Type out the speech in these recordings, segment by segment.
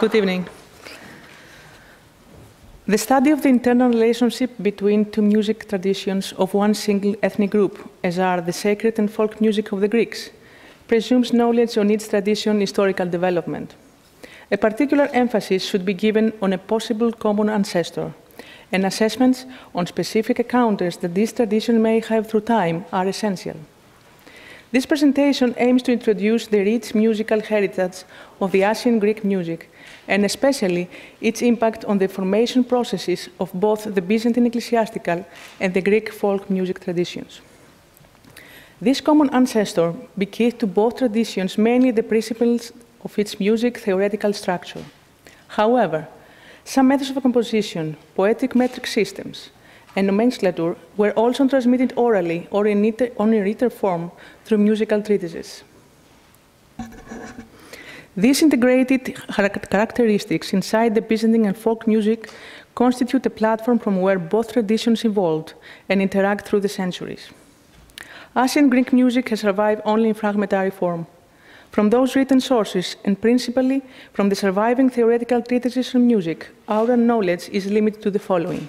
Good evening. The study of the internal relationship between two music traditions of one single ethnic group, as are the sacred and folk music of the Greeks, presumes knowledge on each tradition's historical development. A particular emphasis should be given on a possible common ancestor, and assessments on specific encounters that this tradition may have through time are essential. This presentation aims to introduce the rich musical heritage of the ancient Greek music, and especially its impact on the formation processes of both the Byzantine ecclesiastical and the Greek folk music traditions. This common ancestor bequeathed to both traditions mainly the principles of its music theoretical structure. However, some methods of composition, poetic metric systems, and nomenclature were also transmitted orally or in, written form through musical treatises. These integrated characteristics inside the Byzantine and folk music constitute a platform from where both traditions evolved and interact through the centuries. Ancient Greek music has survived only in fragmentary form. From those written sources, and principally from the surviving theoretical treatises on music, our knowledge is limited to the following.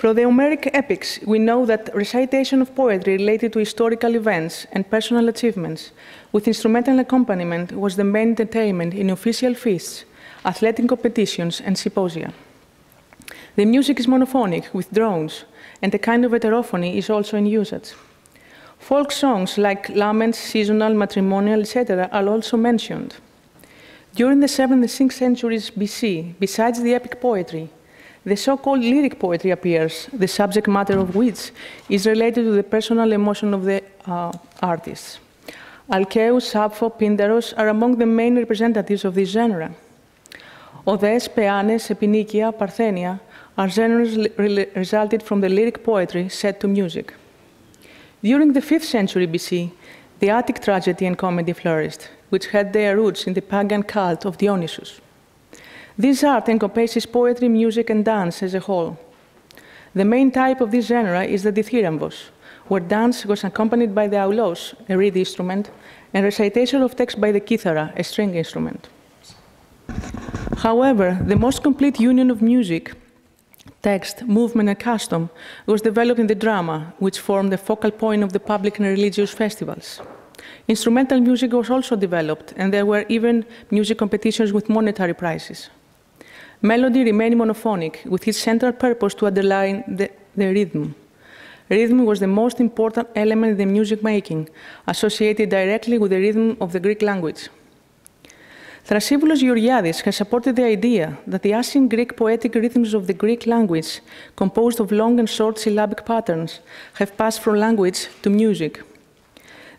From the Homeric epics, we know that recitation of poetry related to historical events and personal achievements with instrumental accompaniment was the main entertainment in official feasts, athletic competitions, and symposia. The music is monophonic with drones, and a kind of heterophony is also in usage. Folk songs like laments, seasonal, matrimonial, etc., are also mentioned. During the 7th and 6th centuries BC, besides the epic poetry, the so-called lyric poetry appears, the subject matter of which is related to the personal emotion of the uh, artists. Alcaeus, Sappho, Pindaros are among the main representatives of this genre. Odes, Peanes, Epinikia, Parthenia are genres resulted from the lyric poetry set to music. During the 5th century BC, the Attic tragedy and comedy flourished, which had their roots in the pagan cult of Dionysus. This art encompasses poetry, music, and dance as a whole. The main type of this genre is the dithyrambos, where dance was accompanied by the aulos, a reed instrument, and recitation of text by the kithara, a string instrument. However, the most complete union of music, text, movement, and custom was developed in the drama, which formed the focal point of the public and religious festivals. Instrumental music was also developed, and there were even music competitions with monetary prizes. Melody remained monophonic, with its central purpose to underline the, the rhythm. Rhythm was the most important element in the music making, associated directly with the rhythm of the Greek language. Thrasybulos Georgiades has supported the idea that the ancient Greek poetic rhythms of the Greek language, composed of long and short syllabic patterns, have passed from language to music.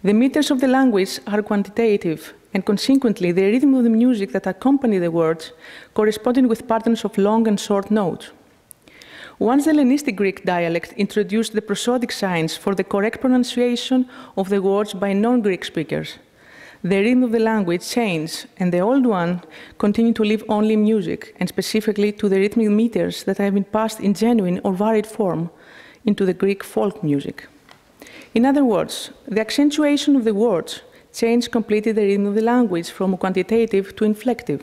The meters of the language are quantitative, and consequently, the rhythm of the music that accompany the words corresponding with patterns of long and short notes. Once the Hellenistic Greek dialect introduced the prosodic signs for the correct pronunciation of the words by non-Greek speakers, the rhythm of the language changed, and the old one continued to live only in music, and specifically to the rhythmic meters that have been passed in genuine or varied form into the Greek folk music. In other words, the accentuation of the words changed completely the rhythm of the language from quantitative to inflective.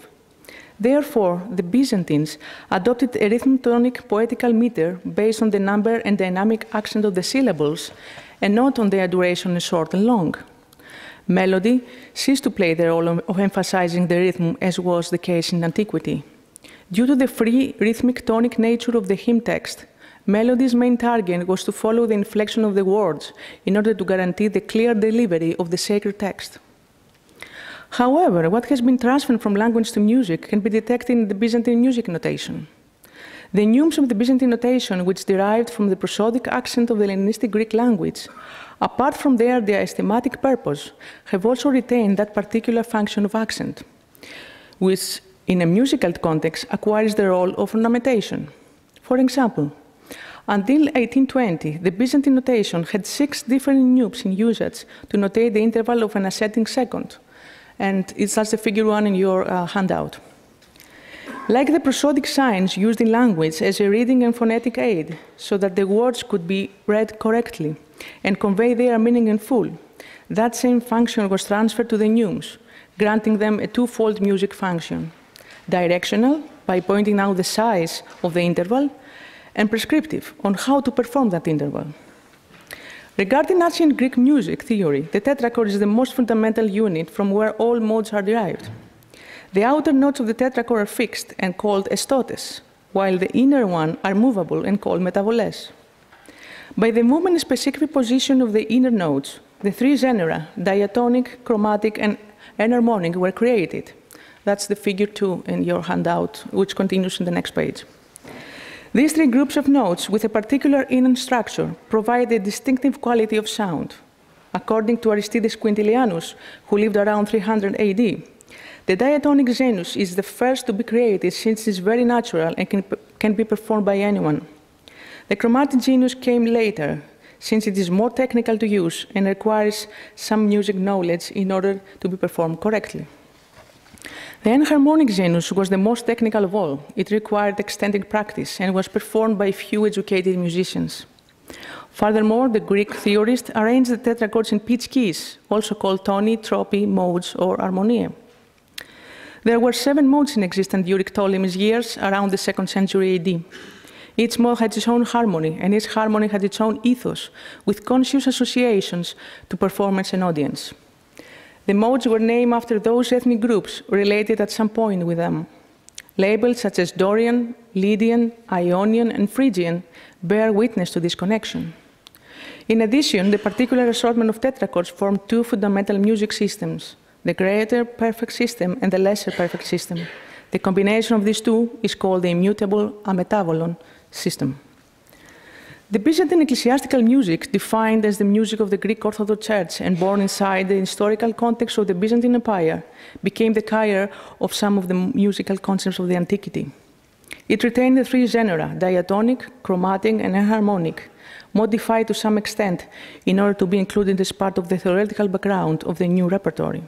Therefore, the Byzantines adopted a rhythmotonic poetical meter based on the number and dynamic accent of the syllables and not on their duration short and long. Melody ceased to play the role of emphasizing the rhythm as was the case in antiquity. Due to the free rhythmic tonic nature of the hymn text, Melody's main target was to follow the inflection of the words in order to guarantee the clear delivery of the sacred text. However, what has been transferred from language to music can be detected in the Byzantine music notation. The neumes of the Byzantine notation, which derived from the prosodic accent of the Hellenistic Greek language, apart from their diastematic purpose, have also retained that particular function of accent, which, in a musical context, acquires the role of ornamentation. For example, until 1820, the Byzantine notation had six different neumes in usage to notate the interval of an ascending second. And it's just the figure one in your uh, handout. Like the prosodic signs used in language as a reading and phonetic aid, so that the words could be read correctly and convey their meaning in full, that same function was transferred to the neumes, granting them a twofold music function. directional, by pointing out the size of the interval, and prescriptive, on how to perform that interval. Regarding ancient Greek music theory, the tetrachord is the most fundamental unit from where all modes are derived. The outer notes of the tetrachord are fixed and called estotes, while the inner ones are movable and called metavoles. By the movement and specific position of the inner notes, the three genera, diatonic, chromatic, and enharmonic, were created. That's the figure two in your handout, which continues in the next page. These three groups of notes with a particular inner structure provide a distinctive quality of sound. According to Aristides Quintilianus, who lived around 300 AD, the diatonic genus is the first to be created since it is very natural and can, can be performed by anyone. The chromatic genus came later, since it is more technical to use and requires some music knowledge in order to be performed correctly. The enharmonic genus was the most technical of all. It required extended practice and was performed by few educated musicians. Furthermore, the Greek theorists arranged the tetrachords in pitch keys, also called toni, tropi, modes, or harmonie. There were seven modes in existence during Ptolemy's years around the second century AD. Each mode had its own harmony, and each harmony had its own ethos, with conscious associations to performance and audience. The modes were named after those ethnic groups related at some point with them. Labels such as Dorian, Lydian, Ionian, and Phrygian bear witness to this connection. In addition, the particular assortment of tetrachords formed two fundamental music systems, the greater perfect system and the lesser perfect system. The combination of these two is called the immutable ametabolon system. The Byzantine ecclesiastical music, defined as the music of the Greek Orthodox Church and born inside the historical context of the Byzantine Empire, became the carrier of some of the musical concepts of the antiquity. It retained the three genera, diatonic, chromatic, and enharmonic, modified to some extent in order to be included as part of the theoretical background of the new repertory.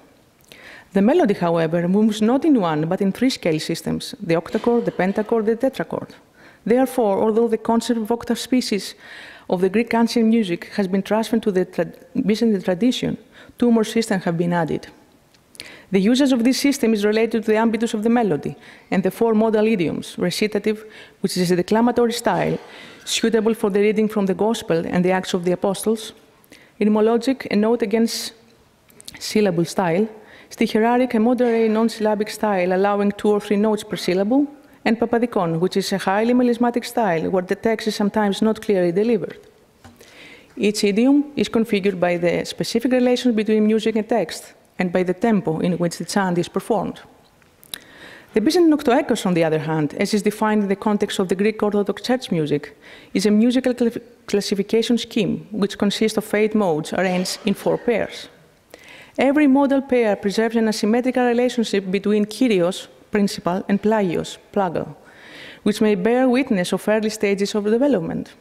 The melody, however, moves not in one, but in three scale systems, the octachord, the pentachord, the tetrachord. Therefore, although the concept of octave species of the Greek ancient music has been transferred to the tra Byzantine tradition, two more systems have been added. The usage of this system is related to the ambitus of the melody and the four modal idioms, recitative, which is a declamatory style, suitable for the reading from the Gospel and the Acts of the Apostles, heirmologic, a note against syllable style, sticheraric, a moderate non-syllabic style allowing two or three notes per syllable, and papadikon, which is a highly melismatic style where the text is sometimes not clearly delivered. Each idiom is configured by the specific relation between music and text and by the tempo in which the chant is performed. The Byzantine octoechos, on the other hand, as is defined in the context of the Greek Orthodox Church music, is a musical classification scheme which consists of eight modes arranged in four pairs. Every modal pair preserves an asymmetrical relationship between kyrios, principal, and plagios, plagal, which may bear witness of early stages of development.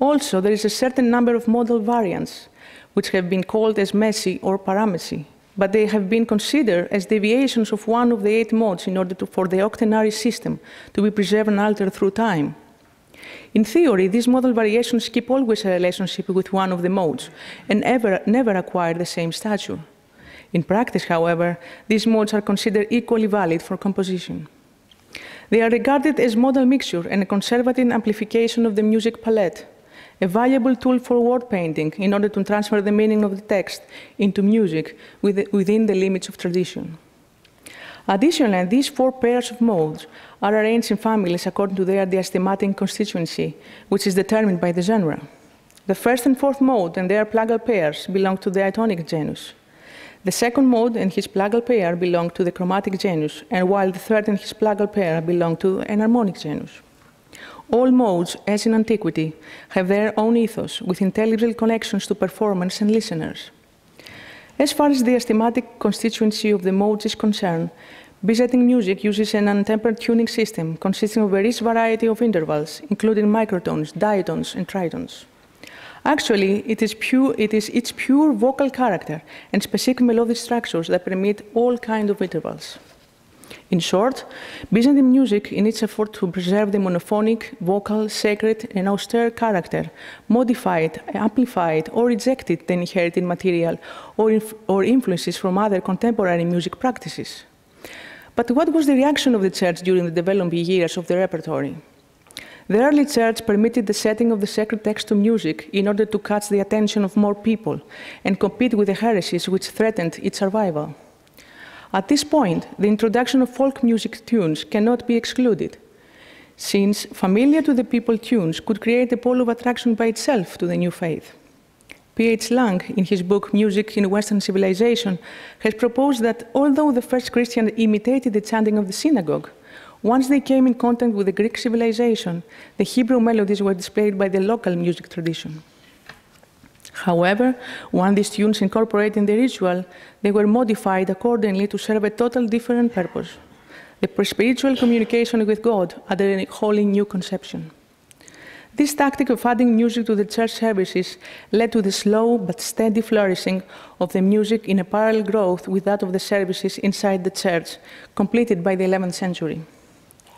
Also, there is a certain number of model variants, which have been called as messy or paramessy, but they have been considered as deviations of one of the eight modes in order to, for the octenary system to be preserved and altered through time. In theory, these model variations keep always a relationship with one of the modes and ever, never acquire the same stature. In practice, however, these modes are considered equally valid for composition. They are regarded as modal mixture and a conservative amplification of the music palette, a valuable tool for word painting in order to transfer the meaning of the text into music within the limits of tradition. Additionally, these four pairs of modes are arranged in families according to their diastematic constituency, which is determined by the genre. The first and fourth mode and their plagal pairs belong to the diatonic genus. The second mode and his plagal pair belong to the chromatic genus, and while the third and his plagal pair belong to enharmonic genus. All modes, as in antiquity, have their own ethos, with intelligible connections to performers and listeners. As far as the diastematic constituency of the modes is concerned, Byzantine music uses an untempered tuning system consisting of a rich variety of intervals, including microtones, diatones, and tritones. Actually, it is, pure, it is its pure vocal character and specific melodic structures that permit all kinds of intervals. In short, Byzantine music, in its effort to preserve the monophonic, vocal, sacred, and austere character, modified, amplified, or rejected the inherited material or, inf or influences from other contemporary music practices. But what was the reaction of the church during the developing years of the repertory? The early church permitted the setting of the sacred text to music in order to catch the attention of more people and compete with the heresies which threatened its survival. At this point, the introduction of folk music tunes cannot be excluded, since familiar to the people tunes could create a pole of attraction by itself to the new faith. P.H. Lang, in his book Music in Western Civilization, has proposed that although the first Christians imitated the chanting of the synagogue, once they came in contact with the Greek civilization, the Hebrew melodies were displayed by the local music tradition. However, when these tunes incorporated in the ritual, they were modified accordingly to serve a totally different purpose the spiritual communication with God under a wholly new conception. This tactic of adding music to the church services led to the slow but steady flourishing of the music in a parallel growth with that of the services inside the church, completed by the 11th century.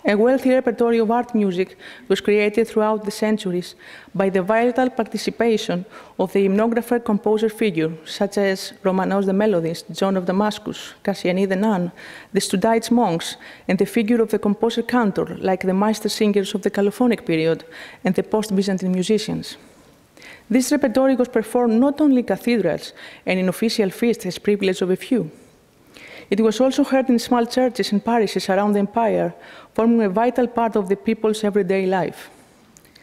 A wealthy repertory of art music was created throughout the centuries by the vital participation of the hymnographer composer figure, such as Romanos the Melodist, John of Damascus, Cassiani the Nun, the Studite monks, and the figure of the composer cantor, like the master singers of the Kalophonic period and the post Byzantine musicians. This repertoire was performed not only in cathedrals and in official feasts as privilege of a few. It was also heard in small churches and parishes around the empire, forming a vital part of the people's everyday life.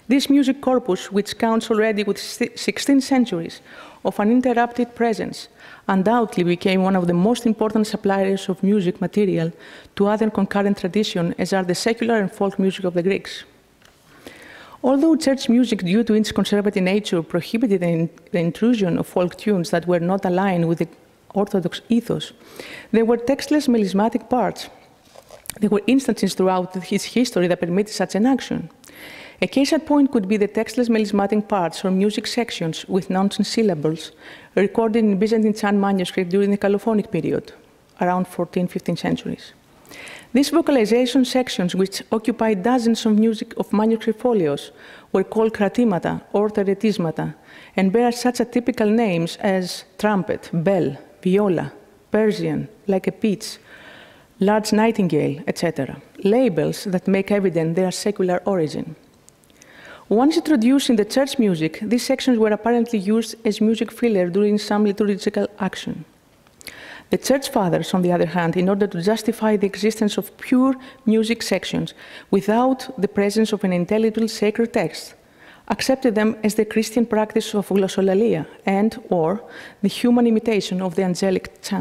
This music corpus, which counts already with 16 centuries of uninterrupted presence, undoubtedly became one of the most important suppliers of music material to other concurrent traditions, as are the secular and folk music of the Greeks. Although church music, due to its conservative nature, prohibited the intrusion of folk tunes that were not aligned with the Orthodox ethos. There were textless melismatic parts. There were instances throughout his history that permitted such an action. A case at point could be the textless melismatic parts or music sections with nonsense syllables recorded in Byzantine chant manuscript during the Kalophonic period, around 14, 15 centuries. These vocalization sections, which occupied dozens of music of manuscript folios, were called kratimata or teretismata, and bear such typical names as trumpet, bell, viola, Persian, like a peach, large nightingale, etc. Labels that make evident their secular origin. Once introduced in the church music, these sections were apparently used as music filler during some liturgical action. The church fathers, on the other hand, in order to justify the existence of pure music sections without the presence of an intelligible sacred text, accepted them as the Christian practice of glossolalia and or the human imitation of the angelic chant.